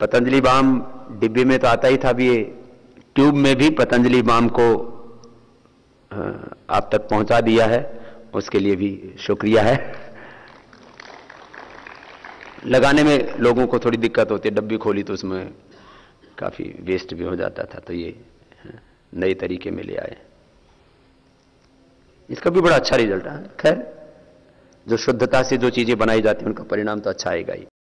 Patanjali balm डिब्बे में तो आता ही था अभी ये ट्यूब में भी पतंजलि बाम को आप तक पहुँचा दिया है। उसके लिए भी शुक्रिया है। लगाने में लोगों को थोड़ी दिक्कत होती है, डब्बी खोली तो उसमें काफ़ी वेस्ट भी हो जाता था तो ये नए तरीके में ले आए। इसका भी बड़ा अच्छा रिज़ल्ट है। खैर, जो शुद्धता से जो चीज़ें बनाई जाती हैं, उनका परिणाम तो अच्छा आएगा ही।